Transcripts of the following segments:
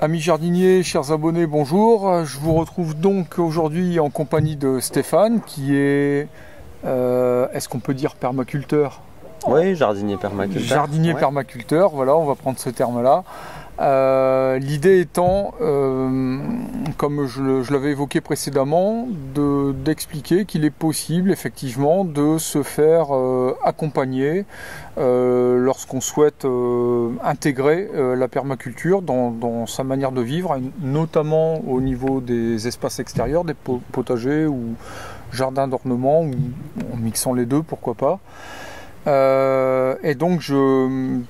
Amis jardiniers, chers abonnés, bonjour. Je vous retrouve donc aujourd'hui en compagnie de Stéphane qui est, euh, est-ce qu'on peut dire permaculteur? Oui, jardinier permaculteur. Jardinier permaculteur, voilà, on va prendre ce terme-là. Euh, l'idée étant, euh, comme je, l'avais évoqué précédemment, d'expliquer qu'il est possible effectivement de se faire euh, accompagner lorsqu'on souhaite intégrer la permaculture dans, sa manière de vivre, notamment au niveau des espaces extérieurs, des potagers ou jardins d'ornement, ou en mixant les deux, pourquoi pas. et donc je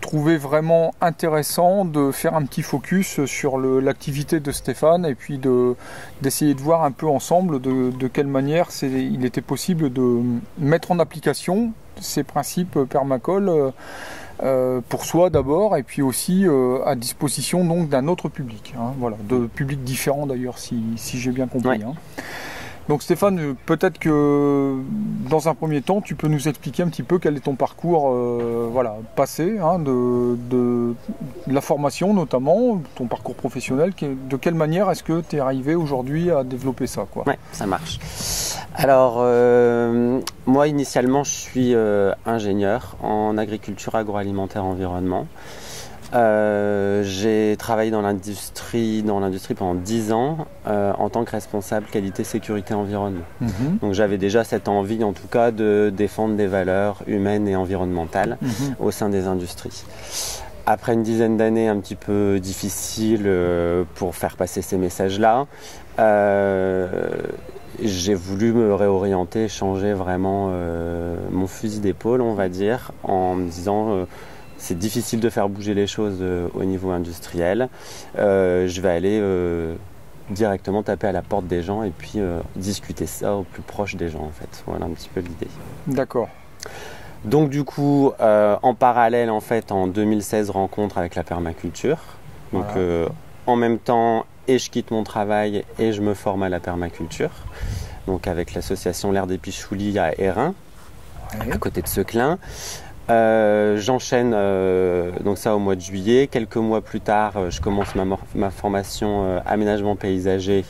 trouvé vraiment intéressant de faire un petit focus sur l'activité de Stéphane et puis d'essayer de, voir un peu ensemble de, quelle manière il était possible de mettre en application ces principes permacole euh, euh, pour soi d'abord et puis aussi euh, à disposition donc d'un autre public, hein, voilà, de publics différents d'ailleurs si, j'ai bien compris. Hein. Donc Stéphane, peut-être que dans un premier temps, tu peux nous expliquer un petit peu quel est ton parcours euh, voilà, passé, hein, de, la formation notamment, ton parcours professionnel. De quelle manière est-ce que tu es arrivé aujourd'hui à développer ça Ouais, ça marche. Alors, euh, moi initialement, je suis euh, ingénieur en agriculture agroalimentaire environnement. Euh, j'ai travaillé dans l'industrie, dans l'industrie pendant 10 ans euh, en tant que responsable qualité, sécurité, environnement. Mhm. Donc j'avais déjà cette envie, en tout cas, de défendre des valeurs humaines et environnementales mhm. au sein des industries. Après une dizaine d'années un petit peu difficiles euh, pour faire passer ces messages-là, j'ai voulu me réorienter, changer vraiment mon fusil d'épaule, on va dire, en me disant c'est difficile de faire bouger les choses euh, au niveau industriel. Euh, je vais aller euh, directement taper à la porte des gens et puis discuter ça au plus proche des gens en fait. Voilà un petit peu l'idée. D'accord. Donc du coup, en parallèle en fait, en 2016 rencontre avec la permaculture. Donc en même temps, et je quitte mon travail et je me forme à la permaculture. Donc avec l'association L'air des Pichoulis à Hérin, à côté de Seclin. Euh, j'enchaîne euh, donc ça au mois de juillet. Quelques mois plus tard, euh, je commence ma, ma formation aménagement paysager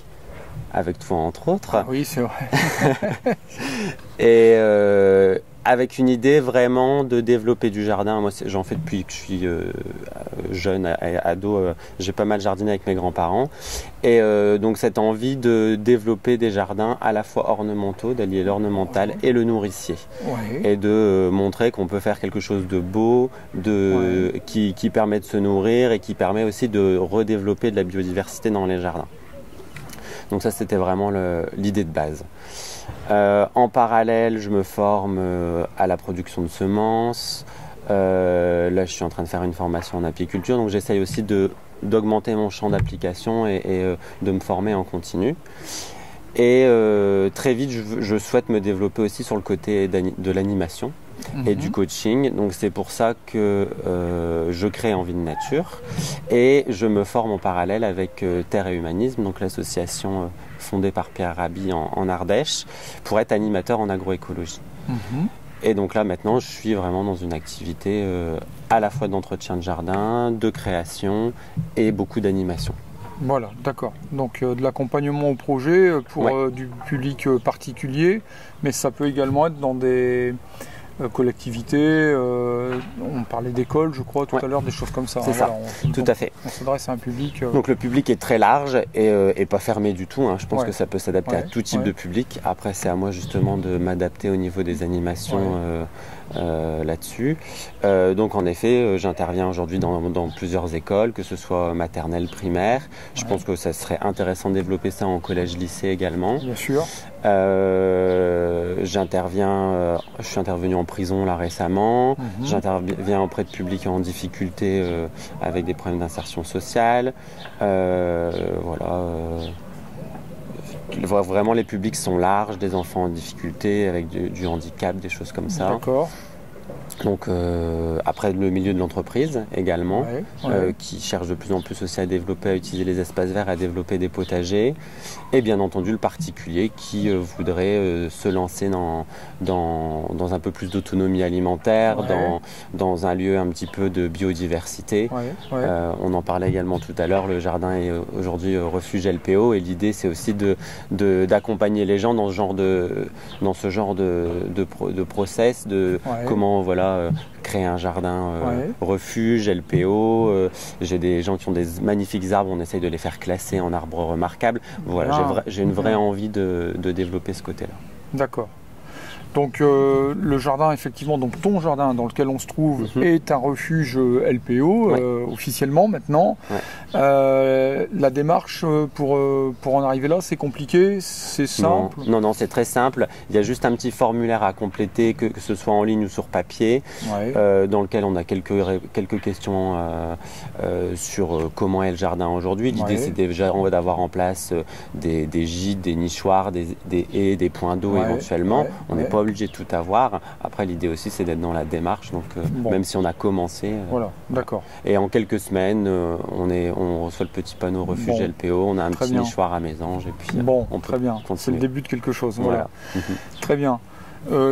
avec toi entre autres. Ah oui, c'est vrai. et avec une idée vraiment de développer du jardin. Moi, j'en fais depuis que je suis euh, jeune, ado. Euh, j'ai pas mal jardiné avec mes grands-parents. Et euh, donc, cette envie de développer des jardins à la fois ornementaux, d'allier l'ornemental et le nourricier. Et de montrer qu'on peut faire quelque chose de beau, de, qui, qui permet de se nourrir et qui permet aussi de redévelopper de la biodiversité dans les jardins. Donc ça, c'était vraiment l'idée de base. Euh, en parallèle, je me forme euh, à la production de semences. Euh, là, je suis en train de faire une formation en apiculture, donc j'essaye aussi d'augmenter mon champ d'application et, de me former en continu. Et très vite, je, souhaite me développer aussi sur le côté de l'animation et du mhm. coaching. Donc c'est pour ça que je crée Envie de Nature et je me forme en parallèle avec Terre et Humanisme, donc l'association fondé par Pierre Rabhi en, Ardèche, pour être animateur en agroécologie. Mhm. Et donc là maintenant, je suis vraiment dans une activité euh, à la fois d'entretien de jardin, de création et beaucoup d'animation. Voilà, d'accord. Donc euh, de l'accompagnement au projet euh, pour du public particulier, mais ça peut également être dans des euh, collectivités, euh, on parlait d'école, je crois, tout à l'heure, des choses comme ça. C'est ça, tout à fait. On s'adresse à un public. Euh, Donc le public est très large et, pas fermé du tout. Hein. Je pense que ça peut s'adapter à tout type de public. Après, c'est à moi justement de m'adapter au niveau des animations euh, là-dessus. Euh, donc en effet, euh, j'interviens aujourd'hui dans, plusieurs écoles, que ce soit maternelle, primaire. Je pense que ça serait intéressant de développer ça en collège-lycée également. Bien sûr. j'interviens, je suis intervenu en prison là récemment. Mhm. J'interviens auprès de publics en difficulté avec des problèmes d'insertion sociale. voilà vraiment les publics sont larges, des enfants en difficulté avec du, handicap, des choses comme ça. D'accord. Donc euh, après le milieu de l'entreprise également, euh, qui cherche de plus en plus aussi à développer, à utiliser les espaces verts, à développer des potagers, et bien entendu le particulier qui euh, voudrait se lancer dans, dans, dans, un peu plus d'autonomie alimentaire, dans, dans un lieu un petit peu de biodiversité. on en parlait également tout à l'heure, le jardin est aujourd'hui refuge LPO et l'idée c'est aussi de, d'accompagner les gens dans ce genre de, dans ce genre de, de, de process, de comment voilà créer un jardin euh, refuge, LPO. Euh, j'ai des gens qui ont des magnifiques arbres, on essaye de les faire classer en arbres remarquables. Voilà, j'ai une vraie envie de développer ce côté-là. D'accord. Donc euh, le jardin, effectivement, donc ton jardin dans lequel on se trouve mhm. est un refuge euh, LPO euh, officiellement maintenant. la démarche pour, pour en arriver là, c'est compliqué, c'est simple Non, non, c'est très simple. Il y a juste un petit formulaire à compléter, que, ce soit en ligne ou sur papier, dans lequel on a quelques, quelques questions sur comment est le jardin aujourd'hui. L'idée, c'est déjà d'avoir en place des, des, gîtes, des nichoirs, des, des haies, des points d'eau éventuellement. On n'est pas obligé de tout avoir. Après, l'idée aussi, c'est d'être dans la démarche. Donc, euh, même si on a commencé. Euh, voilà, d'accord. Et en quelques semaines, euh, on, est, on reçoit le petit panneau refuge LPO. On a un petit nichoir à mésange. Et puis, bon, on très bien. C'est le début de quelque chose. Voilà. Mhm. Très bien.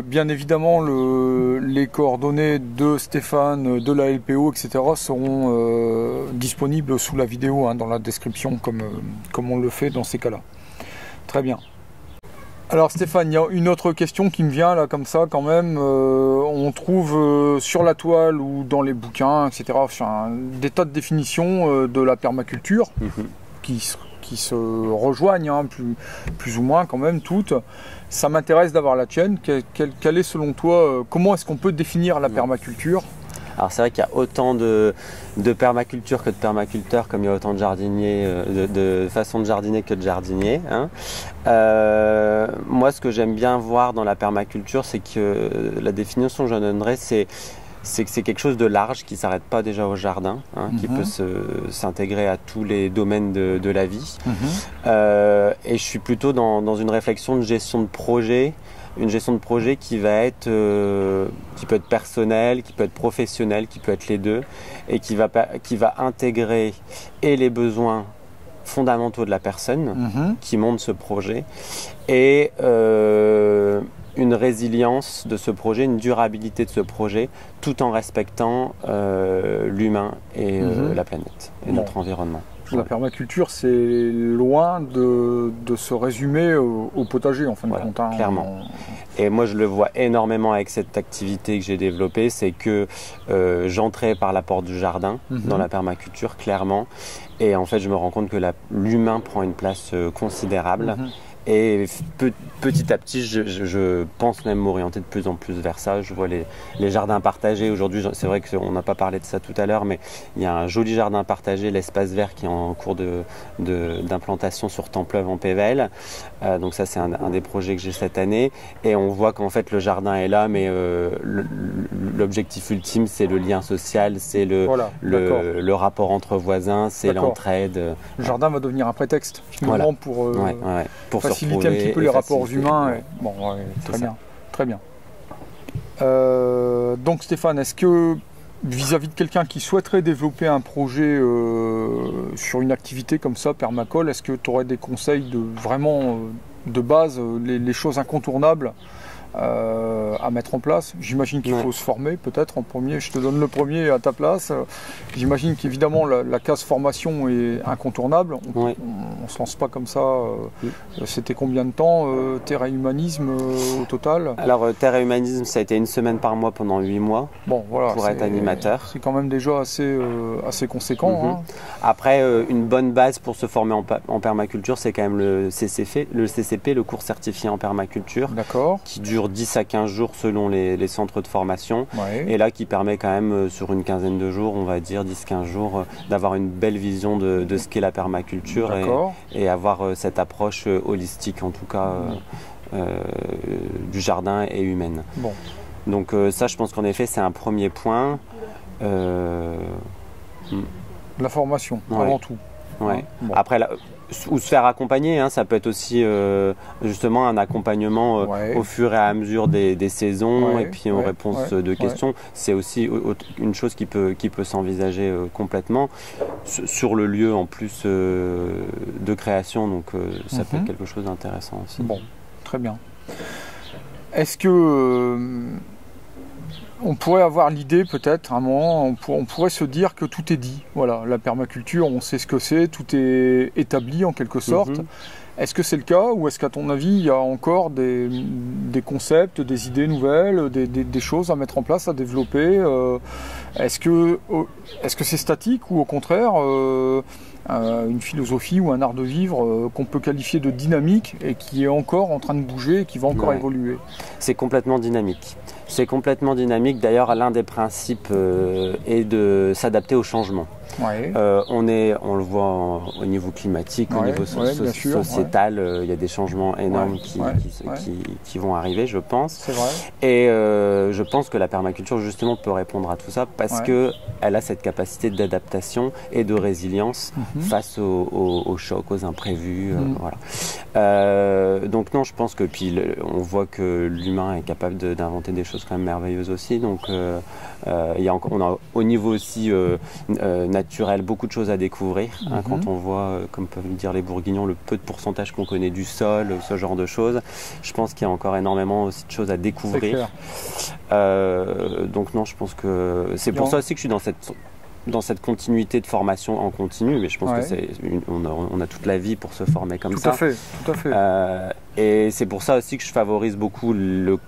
bien évidemment, le, les coordonnées de Stéphane, de la LPO, etc. seront disponibles sous la vidéo, hein, dans la description, comme, comme on le fait dans ces cas-là. Très bien. Alors Stéphane, il y a une autre question qui me vient là comme ça quand même. Euh, on trouve euh, sur la toile ou dans les bouquins, etc., des tas de définitions euh, de la permaculture mhm. qui, qui, se rejoignent hein, plus, plus, ou moins quand même toutes. Ça m'intéresse d'avoir la tienne. Quelle, est selon toi, comment est-ce qu'on peut définir la permaculture? Alors c'est vrai qu'il y a autant de, permaculture que de permaculteurs, comme il y a autant de jardiniers, euh, de, façons de jardiner que de jardiniers. Hein. Euh, moi, ce que j'aime bien voir dans la permaculture, c'est que la définition que je donnerais, c'est c'est que c'est quelque chose de large qui ne s'arrête pas déjà au jardin, hein, qui mhm. peut s'intégrer à tous les domaines de, la vie. Mhm. Euh, et je suis plutôt dans, dans, une réflexion de gestion de projet une gestion de projet qui va être, euh, qui peut être personnelle, qui peut être professionnelle, qui peut être les deux, et qui va, qui va intégrer et les besoins fondamentaux de la personne mhm. qui monte ce projet et euh, une résilience de ce projet, une durabilité de ce projet, tout en respectant euh, l'humain et mhm. la planète et notre environnement. La permaculture, c'est loin de, se résumer au, potager, en fin de compte. Hein. clairement. Et moi, je le vois énormément avec cette activité que j'ai développée, c'est que euh, j'entrais par la porte du jardin mhm. dans la permaculture, clairement. Et en fait, je me rends compte que l'humain prend une place euh, considérable. Mhm. Et petit à petit, je, pense même m'orienter de plus en plus vers ça. Je vois les, jardins partagés. Aujourd'hui, c'est vrai qu'on n'a pas parlé de ça tout à l'heure, mais il y a un joli jardin partagé, l'espace vert, qui est en cours d'implantation sur Templeuve en PVL. Euh, donc ça, c'est un, des projets que j'ai cette année. Et on voit qu'en fait, le jardin est là, mais euh, l'objectif ultime, c'est le lien social, c'est le, le, rapport entre voisins, c'est l'entraide. Le jardin va devenir un prétexte, finalement, pour, euh, pour faciliter un petit peu les rapports humains. Bon, très bien, très bien. Euh, donc Stéphane, est-ce que vis-à-vis de quelqu'un qui souhaiterait développer un projet euh, sur une activité comme ça, permacole, est-ce que tu aurais des conseils de vraiment de base, les, choses incontournables euh, à mettre en place. J'imagine qu'il faut se former peut-être en premier. Je te donne le premier à ta place. J'imagine qu'évidemment la, case formation est incontournable. On, ne se lance pas comme ça. Euh, c'était combien de temps euh, Terre et humanisme au total? Alors Terre et humanisme, ça a été une semaine par mois pendant huit mois. Bon, voilà, pour être animateur. C'est quand même déjà assez assez conséquent. Mhm. Hein. Après, une bonne base pour se former en, permaculture, c'est quand même le CCP, le CCP, le cours certifié en permaculture, qui dure 10 à 15 jours selon les, centres de formation. Et là, qui permet quand même, euh, sur une quinzaine de jours, on va dire 10-15 jours, euh, d'avoir une belle vision de, ce qu'est la permaculture et, avoir euh, cette approche holistique, en tout cas, du jardin et humaine. Bon. Donc ça, je pense qu'en effet, c'est un premier point. La formation, avant tout. Ouais. Après, ou se faire accompagner. Hein, ça peut être aussi euh, justement un accompagnement euh, au fur et à mesure des, saisons et puis en réponse de questions. C'est aussi une chose qui peut, qui peut s'envisager euh, complètement sur le lieu en plus de création. Donc ça peut être mhm. quelque chose d'intéressant aussi. Bon, très bien. Est-ce que on pourrait avoir l'idée peut-être à un moment, on, pourrait se dire que tout est dit. Voilà, la permaculture, on sait ce que c'est, tout est établi en quelque sorte. Mhm. Est-ce que c'est le cas ou est-ce qu'à ton avis, il y a encore des, concepts, des idées nouvelles, des, choses à mettre en place, à développer euh, Est-ce que c'est statique ou au contraire euh, une philosophie ou un art de vivre qu'on peut qualifier de dynamique et qui est encore en train de bouger et qui va encore évoluer C'est complètement dynamique. C'est complètement dynamique. D'ailleurs, l'un des principes euh, est de s'adapter au changement. Euh, on est, on le voit au niveau climatique, au niveau sociétal, euh, il y a des changements énormes qui, qui, vont arriver, je pense. Vrai. Et je pense que la permaculture justement peut répondre à tout ça parce que elle a cette capacité d'adaptation et de résilience mhm. face aux, chocs, aux imprévus. Mhm. voilà. Donc non, je pense que puis on voit que l'humain est capable d'inventer des choses quand même merveilleuse aussi. Donc euh, euh, il y a encore, on a au niveau aussi euh, naturel beaucoup de choses à découvrir. Hein, quand mhm. on voit, comme peuvent le dire les Bourguignons, le peu de pourcentage qu'on connaît du sol, ce genre de choses. Je pense qu'il y a encore énormément aussi de choses à découvrir. donc non, je pense que c'est pour ça aussi que je suis dans cette dans cette continuité de formation en continu, mais je pense que c'est on a, on a, toute la vie pour se former comme ça. Tout à fait, tout à fait. Euh, et c'est pour ça aussi que je favorise beaucoup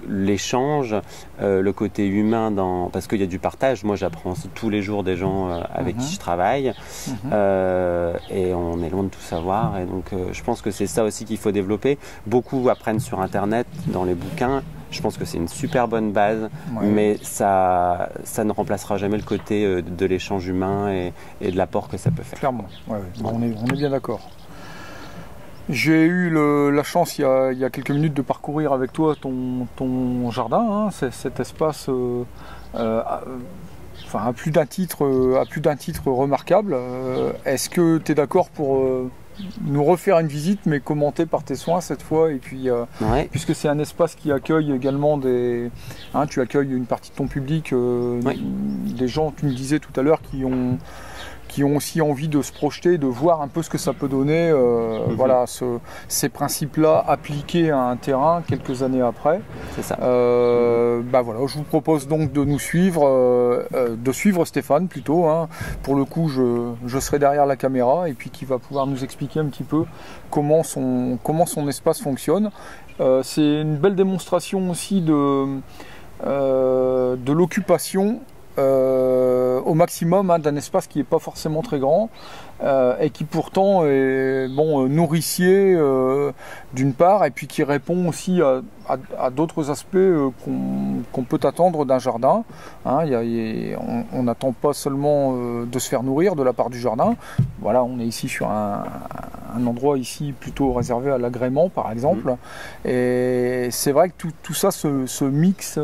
l'échange, euh, le côté humain dans parce qu'il y a du partage. Moi, j'apprends tous les jours des gens euh, avec qui mhm. je travaille, mhm. et on est loin de tout savoir. Et donc, je pense que c'est ça aussi qu'il faut développer. Beaucoup apprennent sur Internet, dans les bouquins, je pense que c'est une super bonne base, mais ça, ça ne remplacera jamais le côté euh, de l'échange humain et, de l'apport que ça peut faire. Clairement, on, est, on, est, bien d'accord. J'ai eu la chance il y, a, quelques minutes de parcourir avec toi ton, ton jardin, hein, cet espace euh, euh, enfin, à plus d'un titre, à plus d'un titre remarquable. Est-ce que tu es d'accord pour nous refaire une visite, mais commentée par tes soins cette fois. Et puis, euh, puisque c'est un espace qui accueille également des. Hein, tu accueilles une partie de ton public, euh, des gens, tu me disais tout à l'heure, qui ont qui ont aussi envie de se projeter, de voir un peu ce que ça peut donner, euh, mhm. voilà, ces principes-là appliqués à un terrain quelques années après. C'est ça. Euh, bah voilà, je vous propose donc de nous suivre, euh, de suivre Stéphane plutôt. Hein. Pour le coup, je, serai derrière la caméra et puis qui va pouvoir nous expliquer un petit peu comment son, comment son espace fonctionne. C'est une belle démonstration aussi de, de l'occupation euh, au maximum hein, d'un espace qui n'est pas forcément très grand euh, et qui pourtant est bon euh, nourricier d'une part et puis qui répond aussi à, d'autres aspects qu'on peut attendre d'un jardin. Hein, on n'attend pas seulement de se faire nourrir de la part du jardin. Voilà, on est ici sur un, endroit ici plutôt réservé à l'agrément par exemple. Mmh. Et c'est vrai que tout, tout ça se, se mixe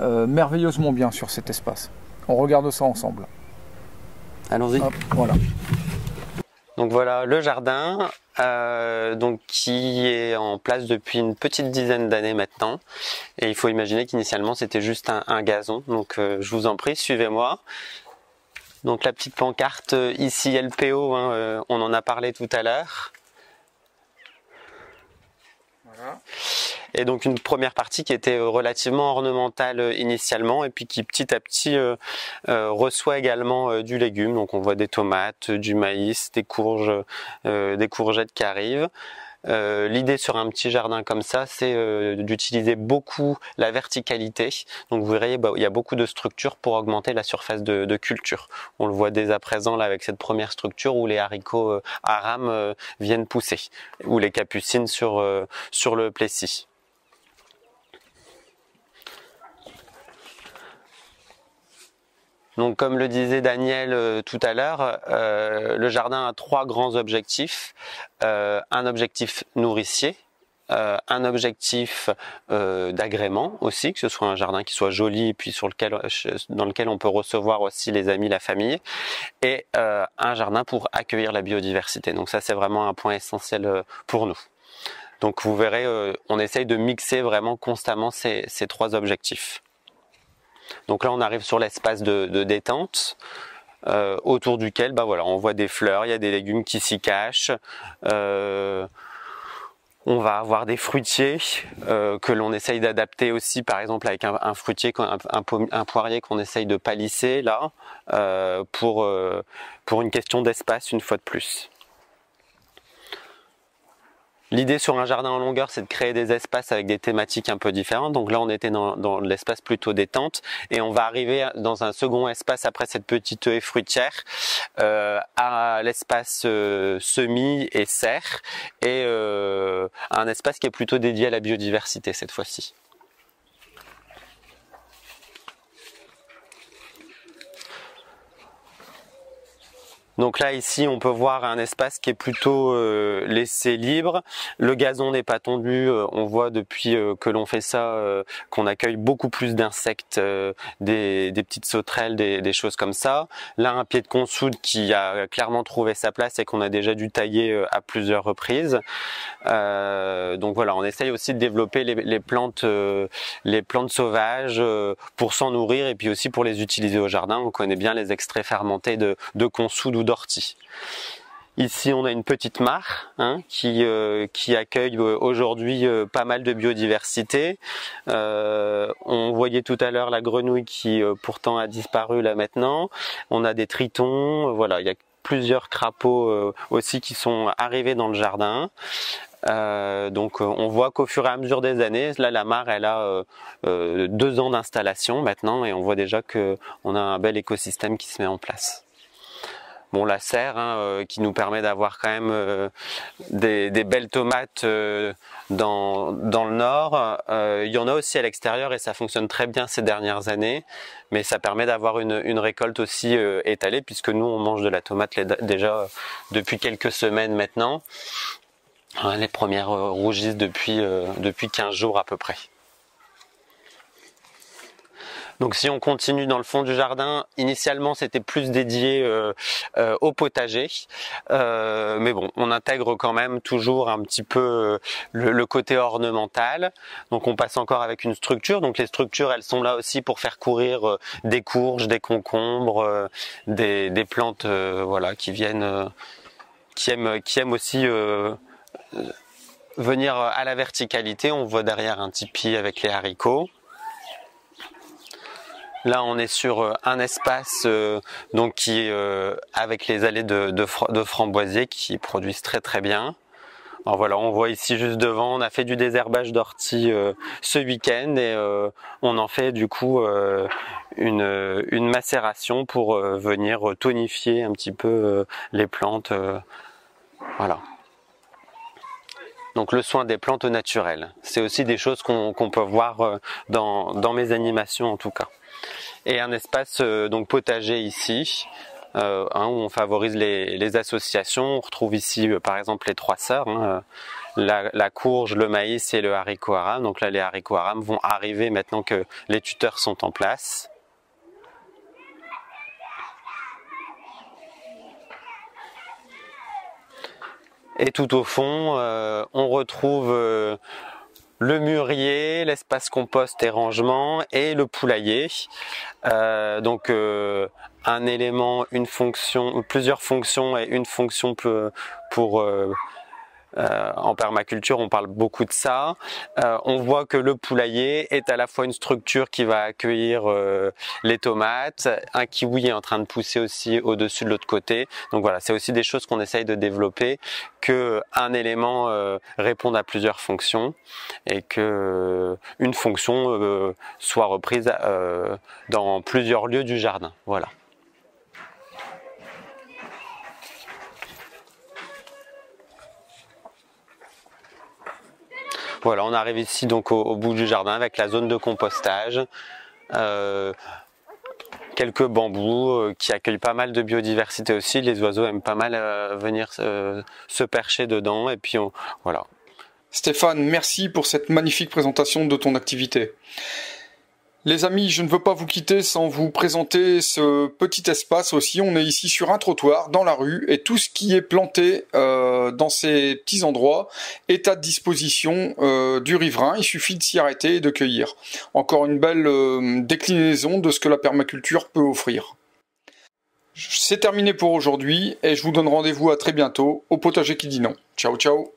euh, merveilleusement bien sur cet espace. On regarde ça ensemble. Allons-y. Voilà. Donc voilà le jardin, euh, donc qui est en place depuis une petite dizaine d'années maintenant. Et il faut imaginer qu'initialement c'était juste un, gazon. Donc euh, je vous en prie, suivez-moi. Donc la petite pancarte ici LPO, hein, on en a parlé tout à l'heure. Voilà. Et donc une première partie qui était euh, relativement ornementale euh, initialement et puis qui petit à petit euh, reçoit également du légume. Donc on voit des tomates, du maïs, des courges, des courgettes qui arrivent. L'idée sur un petit jardin comme ça, c'est d'utiliser beaucoup la verticalité. Donc vous verrez, bah, il y a beaucoup de structures pour augmenter la surface de, culture. On le voit dès à présent là avec cette première structure où les haricots à rame viennent pousser, ou les capucines sur, sur le plessis. Donc, comme le disait Daniel euh, tout à l'heure, euh, le jardin a trois grands objectifs. Euh, un objectif nourricier, un objectif d'agrément aussi, que ce soit un jardin qui soit joli, et puis sur lequel, dans lequel on peut recevoir aussi les amis, la famille, et un jardin pour accueillir la biodiversité. Donc ça, c'est vraiment un point essentiel pour nous. Donc vous verrez, on essaye de mixer vraiment constamment ces, ces trois objectifs. Donc là, on arrive sur l'espace de, détente. Euh, autour duquel bah voilà, on voit des fleurs, il y a des légumes qui s'y cachent. Euh, on va avoir des fruitiers euh, que l'on essaye d'adapter aussi, par exemple avec un, fruitier, un, poirier qu'on essaye de palisser là, pour, pour une question d'espace une fois de plus. L'idée sur un jardin en longueur, c'est de créer des espaces avec des thématiques un peu différentes. Donc là, on était dans, l'espace plutôt détente et on va arriver dans un second espace après cette petite haie fruitière euh, à l'espace euh, semi et serre et euh, un espace qui est plutôt dédié à la biodiversité cette fois-ci. Donc là ici on peut voir un espace qui est plutôt euh, laissé libre. Le gazon n'est pas tondu. Euh, on voit depuis euh, que l'on fait ça qu'on accueille beaucoup plus d'insectes, des, petites sauterelles, des, choses comme ça. Là un pied de consoude qui a clairement trouvé sa place et qu'on a déjà dû tailler à plusieurs reprises. donc voilà, on essaye aussi de développer les, plantes, les plantes sauvages pour s'en nourrir et puis aussi pour les utiliser au jardin. On connaît bien les extraits fermentés de, de consoude ou d'ortie. Ici, on a une petite mare hein, qui, euh, qui accueille euh, aujourd'hui euh, pas mal de biodiversité. on voyait tout à l'heure la grenouille qui pourtant a disparu là maintenant. On a des tritons. Voilà, il y a plusieurs crapauds aussi qui sont arrivés dans le jardin. donc on voit qu'au fur et à mesure des années, là la mare elle a deux ans d'installation maintenant et on voit déjà que on a un bel écosystème qui se met en place la serre hein, euh, qui nous permet d'avoir quand même euh, des, belles tomates euh, dans, le nord. il y en a aussi à l'extérieur et ça fonctionne très bien ces dernières années, mais ça permet d'avoir une, une, récolte aussi étalée puisque nous on mange de la tomate déjà depuis quelques semaines maintenant. Les premières rougissent depuis, depuis 15 jours à peu près. Donc si on continue dans le fond du jardin, initialement c'était plus dédié euh, euh, au potager, euh, mais bon, on intègre quand même toujours un petit peu le, côté ornemental. Donc on passe encore avec une structure. Donc les structures, elles sont là aussi pour faire courir des courges, des concombres, des, des, plantes, voilà, qui viennent, qui aiment, qui aiment aussi venir à la verticalité. On voit derrière un tipi avec les haricots. Là, on est sur euh, un espace euh, donc qui euh, avec les allées de, de, framboisiers qui produisent très très bien. Alors voilà, on voit ici juste devant, on a fait du désherbage d'ortie ce week-end et on en fait du coup une, une, macération pour venir tonifier un petit peu les plantes. voilà. Donc le soin des plantes naturelles, c'est aussi des choses qu'on peut voir dans, dans mes animations en tout cas et un espace euh, donc potager ici. Euh, hein, où on favorise les, associations. On retrouve ici euh, par exemple les trois sœurs, hein, la, courge, le maïs et le haricot aram. Donc là les haricots aram vont arriver maintenant que les tuteurs sont en place. Et tout au fond, on retrouve le mûrier, l'espace compost et rangement et le poulailler. Euh, donc euh, un élément, une fonction, plusieurs fonctions et une fonction pour euh, en permaculture, on parle beaucoup de ça. Euh, on voit que le poulailler est à la fois une structure qui va accueillir euh, les tomates, un kiwi est en train de pousser aussi au-dessus de l'autre côté. Donc voilà, c'est aussi des choses qu'on essaye de développer, que un élément réponde à plusieurs fonctions et que une fonction soit reprise dans plusieurs lieux du jardin. Voilà. Voilà, on arrive ici donc au, bout du jardin avec la zone de compostage. Euh, quelques bambous euh, qui accueillent pas mal de biodiversité aussi. Les oiseaux aiment pas mal euh, venir se percher dedans et puis voilà. Stéphane, merci pour cette magnifique présentation de ton activité. Les amis, je ne veux pas vous quitter sans vous présenter ce petit espace aussi. On est ici sur un trottoir, dans la rue, et tout ce qui est planté euh, dans ces petits endroits est à disposition euh, du riverain. Il suffit de s'y arrêter et de cueillir. Encore une belle euh, déclinaison de ce que la permaculture peut offrir. C'est terminé pour aujourd'hui, et je vous donne rendez-vous à très bientôt au potager qui dit non. Ciao ciao